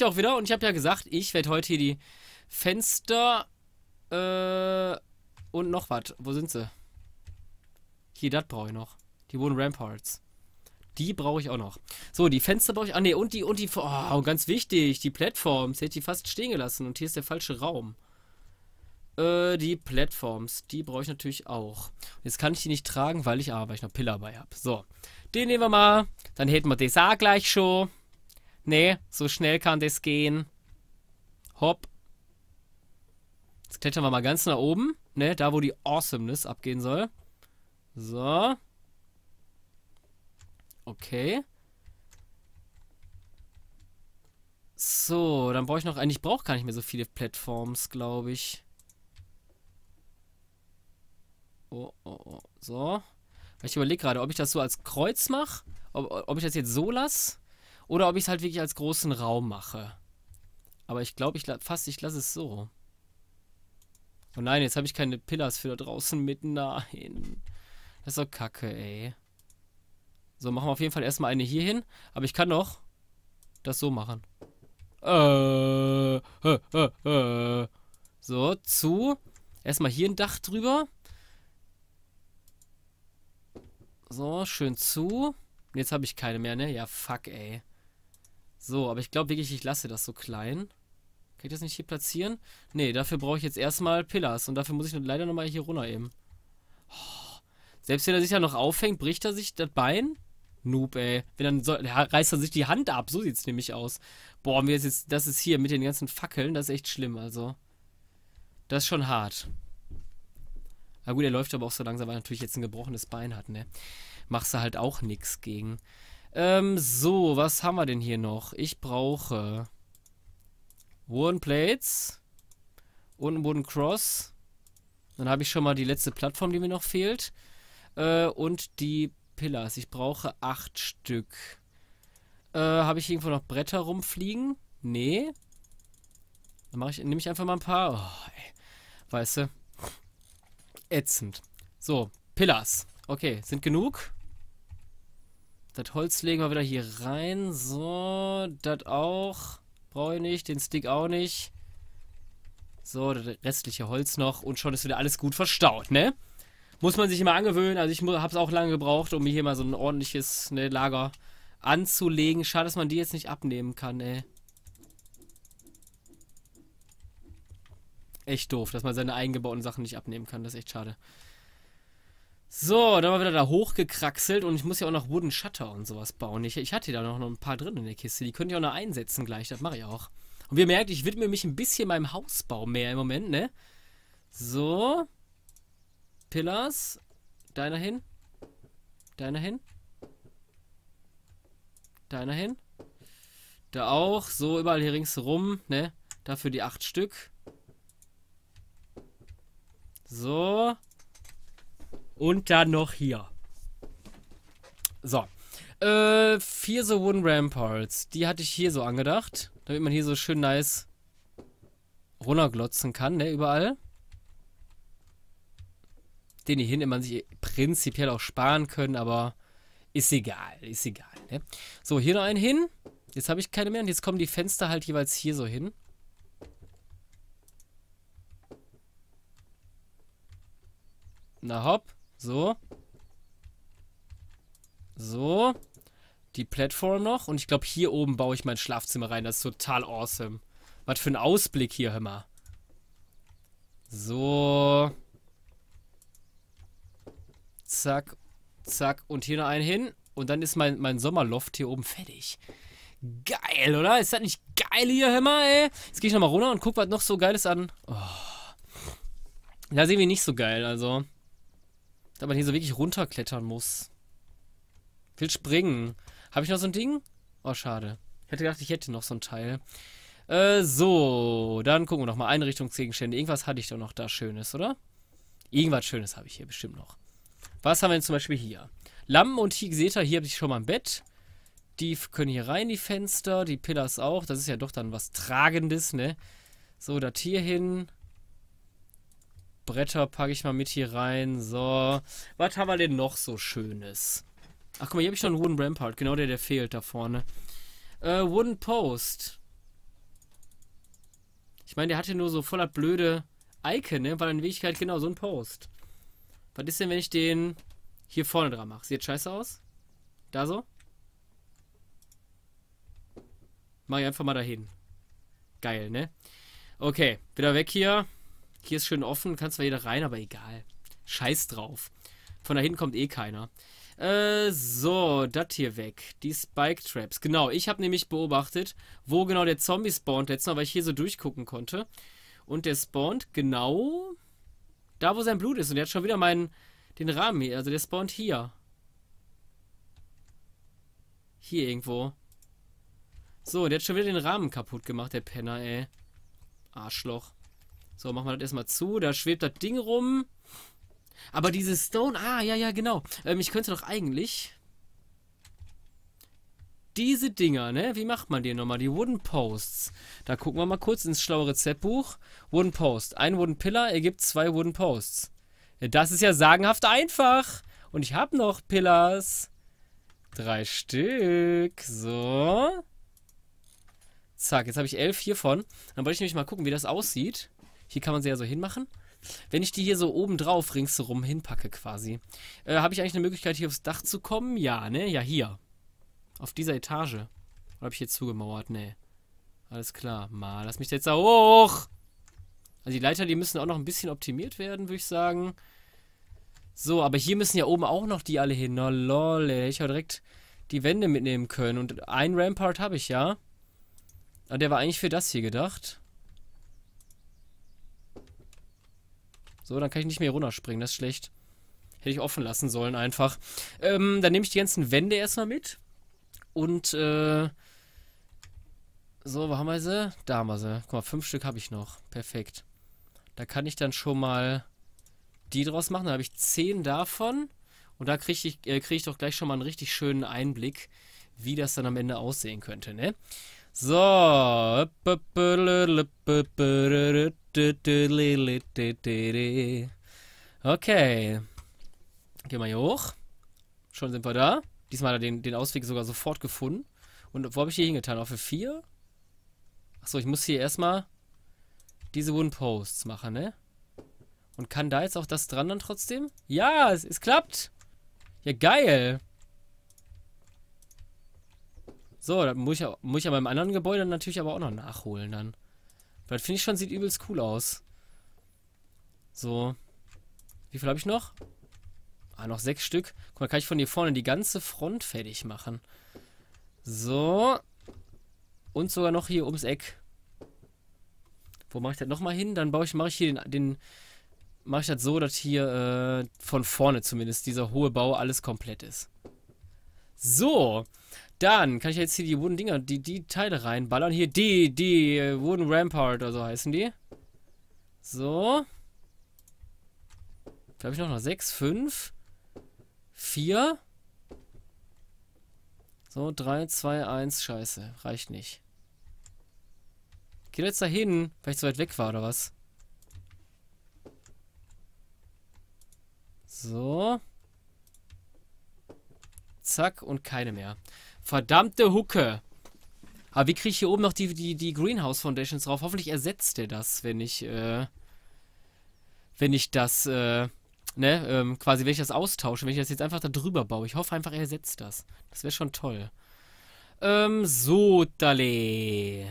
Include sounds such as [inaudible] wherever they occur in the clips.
ich auch wieder. Und ich habe ja gesagt, ich werde heute hier die Fenster äh, und noch was. Wo sind sie? Hier, das brauche ich noch. Die Wooden Ramparts. Die brauche ich auch noch. So, die Fenster brauche ich. Ah, ne, und die, und die. Oh, ganz wichtig, die Plattforms. Hätte ich fast stehen gelassen. Und hier ist der falsche Raum. Äh, die Plattforms. Die brauche ich natürlich auch. Jetzt kann ich die nicht tragen, weil ich, ah, weil ich noch Pillar bei habe. So. Den nehmen wir mal. Dann hätten wir das auch gleich schon. Ne, so schnell kann das gehen. Hopp. Jetzt klettern wir mal ganz nach oben. Ne, da wo die Awesomeness abgehen soll. So. Okay. So, dann brauche ich noch... Eigentlich brauche gar nicht mehr so viele Plattforms, glaube ich. Oh, oh, oh. So. Ich überlege gerade, ob ich das so als Kreuz mache, ob, ob ich das jetzt so lasse, oder ob ich es halt wirklich als großen Raum mache. Aber ich glaube, ich fast, ich lasse es so. Oh nein, jetzt habe ich keine Pillars für da draußen mit. Nein. Das ist doch kacke, ey. So, machen wir auf jeden Fall erstmal eine hier hin. Aber ich kann doch das so machen. Äh, äh, äh, äh. So, zu. Erstmal hier ein Dach drüber. So, schön zu. Jetzt habe ich keine mehr, ne? Ja, fuck, ey. So, aber ich glaube wirklich, ich lasse das so klein. Kann ich das nicht hier platzieren? Ne, dafür brauche ich jetzt erstmal Pillars. Und dafür muss ich leider nochmal hier runter eben. Oh, selbst wenn er sich ja noch aufhängt, bricht er sich das Bein? Noob, ey. Wenn dann so, reißt er sich die Hand ab. So sieht es nämlich aus. Boah, mir ist jetzt, das ist hier mit den ganzen Fackeln, das ist echt schlimm, also. Das ist schon hart. Na gut, er läuft aber auch so langsam, weil er natürlich jetzt ein gebrochenes Bein hat, ne? Machst du halt auch nichts gegen. Ähm, so, was haben wir denn hier noch? Ich brauche Wooden Plates und Wooden Cross. Dann habe ich schon mal die letzte Plattform, die mir noch fehlt. Äh, und die Pillars. Ich brauche acht Stück. Äh, habe ich irgendwo noch Bretter rumfliegen? Nee. Dann ich, nehme ich einfach mal ein paar. Oh, ey. Weißt du? Ätzend. So, Pillars. Okay, sind genug. Das Holz legen wir wieder hier rein. So, das auch. Brauche ich nicht. Den Stick auch nicht. So, das restliche Holz noch. Und schon ist wieder alles gut verstaut, ne? Muss man sich immer angewöhnen. Also ich habe es auch lange gebraucht, um mir hier mal so ein ordentliches ne, Lager anzulegen. Schade, dass man die jetzt nicht abnehmen kann, ey. Echt doof, dass man seine eingebauten Sachen nicht abnehmen kann. Das ist echt schade. So, dann haben wir wieder da hochgekraxelt und ich muss ja auch noch Wooden Shutter und sowas bauen. Ich, ich hatte da noch ein paar drin in der Kiste. Die könnt ihr auch noch einsetzen gleich. Das mache ich auch. Und wie ihr merkt, ich widme mich ein bisschen meinem Hausbau mehr im Moment, ne? So. Pillars. Deiner hin. Deiner hin. Deiner hin. Da auch. So, überall hier ringsherum, ne? Dafür die acht Stück. So. Und dann noch hier. So. Äh, vier so Wooden Ramparts. Die hatte ich hier so angedacht. Damit man hier so schön nice runterglotzen kann, ne, überall den hier hin man sich prinzipiell auch sparen können, aber ist egal, ist egal. Ne? So, hier noch einen hin. Jetzt habe ich keine mehr und jetzt kommen die Fenster halt jeweils hier so hin. Na hopp, so. So. Die Plattform noch und ich glaube hier oben baue ich mein Schlafzimmer rein. Das ist total awesome. Was für ein Ausblick hier, hör mal. So. Zack, zack. Und hier noch einen hin. Und dann ist mein, mein Sommerloft hier oben fertig. Geil, oder? Ist das nicht geil hier, hör mal, ey? Jetzt gehe ich nochmal runter und guck, was noch so Geiles an. Oh. Da sehen wir nicht so geil, also. Da man hier so wirklich runterklettern muss. Will springen. Habe ich noch so ein Ding? Oh, schade. Ich hätte gedacht, ich hätte noch so ein Teil. Äh, so. Dann gucken wir nochmal. Einrichtungsgegenstände. Irgendwas hatte ich doch noch da Schönes, oder? Irgendwas Schönes habe ich hier bestimmt noch. Was haben wir denn zum Beispiel hier? Lampen und hier seht ihr, hier habe ich schon mal ein Bett. Die können hier rein, die Fenster, die Pillars auch. Das ist ja doch dann was Tragendes, ne? So, das hier hin. Bretter packe ich mal mit hier rein. So. Was haben wir denn noch so Schönes? Ach, guck mal, hier habe ich noch einen Wooden Rampart. Genau der, der fehlt da vorne. Äh, Wooden Post. Ich meine, der hatte nur so voller blöde Icon, ne? War in Wirklichkeit genau so ein Post. Was ist denn, wenn ich den hier vorne dran mache? Sieht scheiße aus? Da so? Mach ich einfach mal dahin. Geil, ne? Okay, wieder weg hier. Hier ist schön offen, kannst zwar jeder rein, aber egal. Scheiß drauf. Von da hinten kommt eh keiner. Äh, so, das hier weg. Die Spike Traps. Genau, ich habe nämlich beobachtet, wo genau der Zombie spawnt letztes Mal, weil ich hier so durchgucken konnte. Und der spawnt genau da, wo sein Blut ist. Und der hat schon wieder meinen, den Rahmen hier. Also der spawnt hier. Hier irgendwo. So, der hat schon wieder den Rahmen kaputt gemacht, der Penner, ey. Arschloch. So, machen wir das erstmal zu. Da schwebt das Ding rum. Aber diese Stone, ah, ja, ja, genau. Ähm, ich könnte doch eigentlich diese Dinger, ne? Wie macht man die nochmal? Die Wooden Posts. Da gucken wir mal kurz ins schlaue Rezeptbuch. Wooden Post. Ein Wooden Pillar ergibt zwei Wooden Posts. Das ist ja sagenhaft einfach. Und ich habe noch Pillars. Drei Stück. So. Zack, jetzt habe ich elf hiervon. Dann wollte ich nämlich mal gucken, wie das aussieht. Hier kann man sie ja so hinmachen. Wenn ich die hier so oben drauf ringsherum hinpacke quasi, äh, habe ich eigentlich eine Möglichkeit, hier aufs Dach zu kommen? Ja, ne? Ja, hier. Auf dieser Etage. Oder habe ich hier zugemauert? Ne. Alles klar. Mal, lass mich jetzt da hoch. Also die Leiter, die müssen auch noch ein bisschen optimiert werden, würde ich sagen. So, aber hier müssen ja oben auch noch die alle hin. Na lol, ey. Ich habe direkt die Wände mitnehmen können. Und ein Rampart habe ich ja. Aber der war eigentlich für das hier gedacht. So, dann kann ich nicht mehr runterspringen. Das ist schlecht. Hätte ich offen lassen sollen einfach. Ähm, dann nehme ich die ganzen Wände erstmal mit. Und, äh... So, wo haben wir sie? Da haben wir sie. Guck mal, fünf Stück habe ich noch. Perfekt. Da kann ich dann schon mal die draus machen. Da habe ich zehn davon. Und da kriege ich, äh, krieg ich doch gleich schon mal einen richtig schönen Einblick, wie das dann am Ende aussehen könnte, ne? So. Okay. Gehen wir hier hoch. Schon sind wir da. Diesmal hat er den, den Ausweg sogar sofort gefunden. Und wo habe ich hier hingetan? Auf für 4? Achso, ich muss hier erstmal diese Wooden Posts machen, ne? Und kann da jetzt auch das dran dann trotzdem? Ja, es, es klappt. Ja, geil. So, dann muss ich, muss ich ja beim anderen Gebäude natürlich aber auch noch nachholen dann. Weil das finde ich schon, sieht übelst cool aus. So. Wie viel habe ich noch? Ah, noch sechs Stück. Guck mal, kann ich von hier vorne die ganze Front fertig machen. So. Und sogar noch hier ums Eck. Wo mache ich das nochmal hin? Dann baue ich, mache ich hier den, den mache ich das so, dass hier äh, von vorne zumindest dieser hohe Bau alles komplett ist. So, dann kann ich jetzt hier die Wooden Dinger, die, die Teile reinballern. Hier die, die äh, Wooden Rampart oder so heißen die. So. Da habe ich noch, noch sechs, fünf, vier. So, drei, zwei, eins. Scheiße, reicht nicht. Geht jetzt dahin, weil ich zu weit weg war oder was? So. Zack und keine mehr. Verdammte Hucke. Aber wie kriege ich hier oben noch die, die, die Greenhouse Foundations drauf? Hoffentlich ersetzt der das, wenn ich, äh, wenn ich das, äh, ne, ähm, quasi, wenn ich das austausche, wenn ich das jetzt einfach da drüber baue. Ich hoffe einfach, er ersetzt das. Das wäre schon toll. Ähm, so, Dale.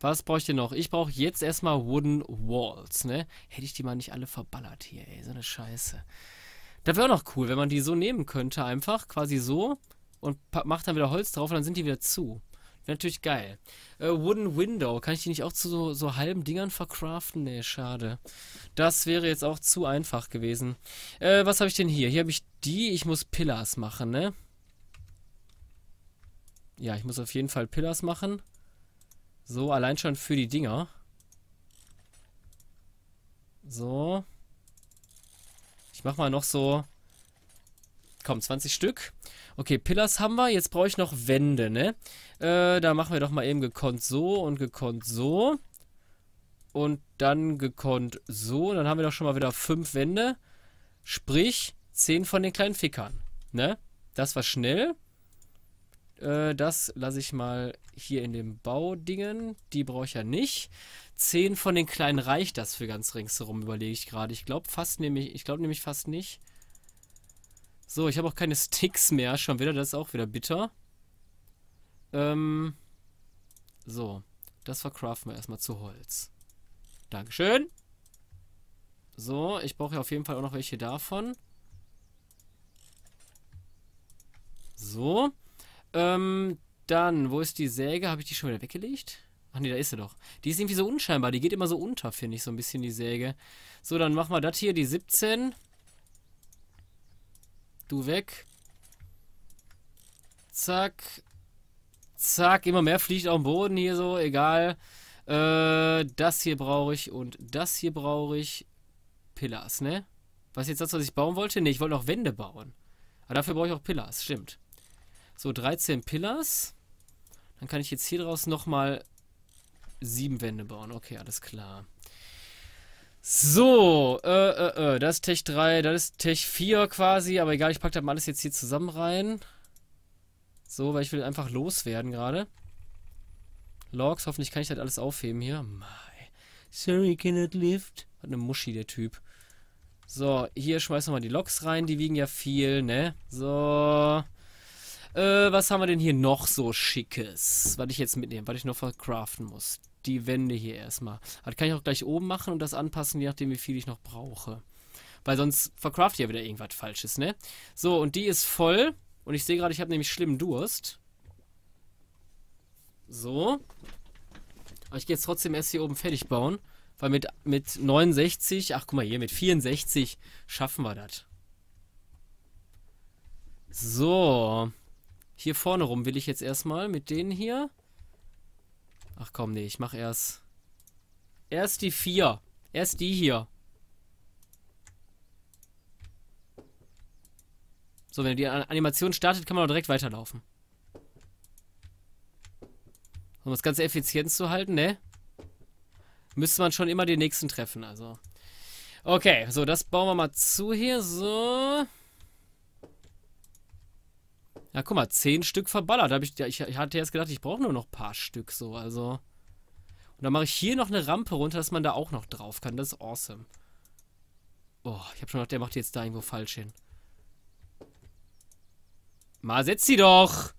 Was brauche ich denn noch? Ich brauche jetzt erstmal Wooden Walls, ne? Hätte ich die mal nicht alle verballert hier, ey. So eine Scheiße. Das wäre auch noch cool, wenn man die so nehmen könnte, einfach, quasi so und macht dann wieder Holz drauf und dann sind die wieder zu. Wäre natürlich geil. Äh, Wooden Window. Kann ich die nicht auch zu so, so, halben Dingern verkraften? Nee, schade. Das wäre jetzt auch zu einfach gewesen. Äh, was habe ich denn hier? Hier habe ich die. Ich muss Pillars machen, ne? Ja, ich muss auf jeden Fall Pillars machen. So, allein schon für die Dinger. So. Ich mach mal noch so Komm, 20 Stück. Okay, Pillars haben wir. Jetzt brauche ich noch Wände, ne? Äh, da machen wir doch mal eben gekonnt so und gekonnt so. Und dann gekonnt so. Dann haben wir doch schon mal wieder fünf Wände. Sprich, zehn von den kleinen Fickern. Ne? Das war schnell. Äh, das lasse ich mal hier in dem Baudingen. Die brauche ich ja nicht. Zehn von den kleinen reicht das für ganz ringsherum, überlege ich gerade. Ich glaube fast nämlich, ich glaube nämlich fast nicht. So, ich habe auch keine Sticks mehr. Schon wieder, das ist auch wieder bitter. Ähm, so, das verkraften wir erstmal zu Holz. Dankeschön. So, ich brauche ja auf jeden Fall auch noch welche davon. So. Ähm, dann, wo ist die Säge? Habe ich die schon wieder weggelegt? Ach nee, da ist sie doch. Die ist irgendwie so unscheinbar. Die geht immer so unter, finde ich, so ein bisschen die Säge. So, dann machen wir das hier, die 17. Du weg. Zack. Zack, immer mehr fliegt auf dem Boden hier so, egal. Äh, das hier brauche ich und das hier brauche ich. Pillars, ne? Was jetzt das, was ich bauen wollte? Ne, ich wollte noch Wände bauen. Aber dafür brauche ich auch Pillars, stimmt. So, 13 Pillars. Dann kann ich jetzt hier draus nochmal sieben Wände bauen. Okay, alles klar. So, äh, äh, äh, das ist Tech 3, das ist Tech 4 quasi, aber egal, ich packe das mal alles jetzt hier zusammen rein. So, weil ich will einfach loswerden gerade. Logs, hoffentlich kann ich das alles aufheben hier. My. Sorry, cannot lift. Hat eine Muschi, der Typ. So, hier schmeißen wir mal die Loks rein, die wiegen ja viel, ne? So. Äh, was haben wir denn hier noch so Schickes? Was ich jetzt mitnehme, was ich noch verkraften muss. Die Wände hier erstmal. Das kann ich auch gleich oben machen und das anpassen, je nachdem, wie viel ich noch brauche. Weil sonst verkraft ich ja wieder irgendwas Falsches, ne? So, und die ist voll. Und ich sehe gerade, ich habe nämlich schlimmen Durst. So. Aber ich gehe jetzt trotzdem erst hier oben fertig bauen. Weil mit, mit 69, ach guck mal hier, mit 64 schaffen wir das. So. Hier vorne rum will ich jetzt erstmal mit denen hier. Ach komm, nee, ich mach erst. Erst die vier. Erst die hier. So, wenn die Animation startet, kann man auch direkt weiterlaufen. Um das Ganze effizient zu halten, ne? Müsste man schon immer den nächsten treffen, also. Okay, so, das bauen wir mal zu hier. So. Ja, guck mal, zehn Stück verballert. Hab ich, ich, ich hatte jetzt gedacht, ich brauche nur noch ein paar Stück so, also. Und dann mache ich hier noch eine Rampe runter, dass man da auch noch drauf kann. Das ist awesome. Oh, ich habe schon gedacht, der macht jetzt da irgendwo falsch hin. Mal, setz sie doch!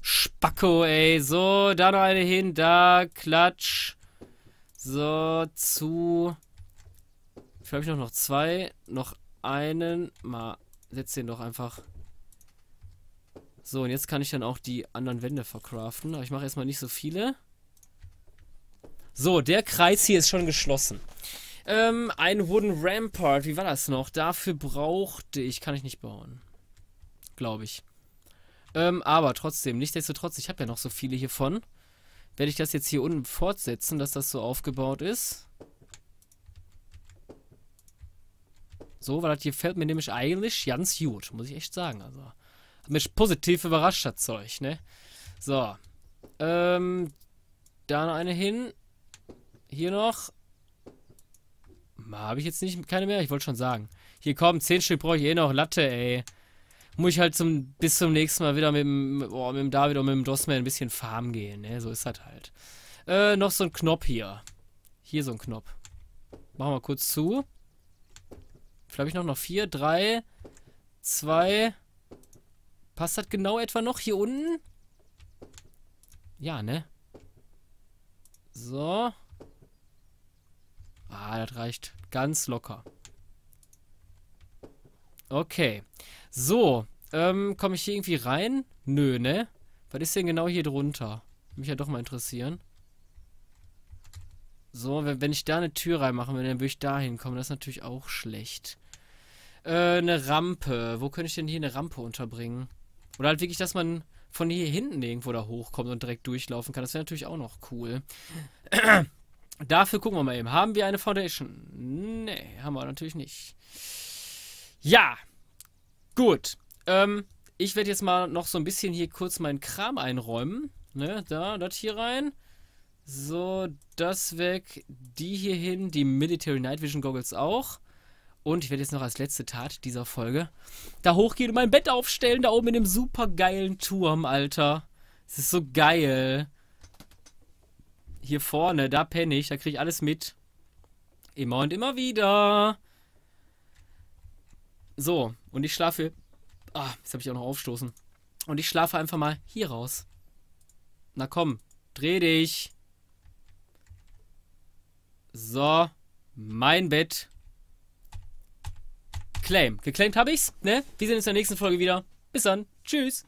Spacko, ey. So, da noch eine hin, da, klatsch. So, zu. Vielleicht habe ich noch, noch zwei. Noch einen. Mal, setz den doch einfach so, und jetzt kann ich dann auch die anderen Wände verkraften. Aber ich mache erstmal nicht so viele. So, der Kreis hier ist schon geschlossen. Ähm, ein Wooden Rampart. Wie war das noch? Dafür brauchte ich... Kann ich nicht bauen. Glaube ich. Ähm, aber trotzdem, nichtsdestotrotz, ich habe ja noch so viele hiervon. Werde ich das jetzt hier unten fortsetzen, dass das so aufgebaut ist. So, weil das hier fällt mir nämlich eigentlich ganz gut, muss ich echt sagen. Also, mich positiv überrascht hat Zeug, ne? So. Ähm, da noch eine hin. Hier noch. Habe ich jetzt nicht keine mehr? Ich wollte schon sagen. Hier kommen 10 Stück brauche ich eh noch. Latte, ey. Muss ich halt zum, bis zum nächsten Mal wieder mit dem, oh, mit dem David und mit dem Dossman ein bisschen farmen gehen, ne? So ist das halt. Äh, noch so ein Knopf hier. Hier so ein Knopf. Machen wir kurz zu. Vielleicht habe ich noch, noch vier, drei, zwei, Passt das genau etwa noch hier unten? Ja, ne? So. Ah, das reicht ganz locker. Okay. So. Ähm, komme ich hier irgendwie rein? Nö, ne? Was ist denn genau hier drunter? Mich ja doch mal interessieren. So, wenn, wenn ich da eine Tür reinmachen will, dann würde ich da hinkommen. Das ist natürlich auch schlecht. Äh, eine Rampe. Wo könnte ich denn hier eine Rampe unterbringen? Oder halt wirklich, dass man von hier hinten irgendwo da hochkommt und direkt durchlaufen kann. Das wäre natürlich auch noch cool. [clears throat] Dafür gucken wir mal eben. Haben wir eine Foundation? Nee, haben wir natürlich nicht. Ja, gut. Ähm, ich werde jetzt mal noch so ein bisschen hier kurz meinen Kram einräumen. Ne, da, das hier rein. So, das weg. Die hier hin. Die Military Night Vision Goggles auch. Und ich werde jetzt noch als letzte Tat dieser Folge da hochgehen und mein Bett aufstellen, da oben in dem super geilen Turm, Alter. Es ist so geil. Hier vorne, da penne ich, da kriege ich alles mit. Immer und immer wieder. So, und ich schlafe. Ah, jetzt habe ich auch noch aufstoßen. Und ich schlafe einfach mal hier raus. Na komm, dreh dich. So, mein Bett. Claim. Geclaimed habe ich's, ne? Wir sehen uns in der nächsten Folge wieder. Bis dann. Tschüss.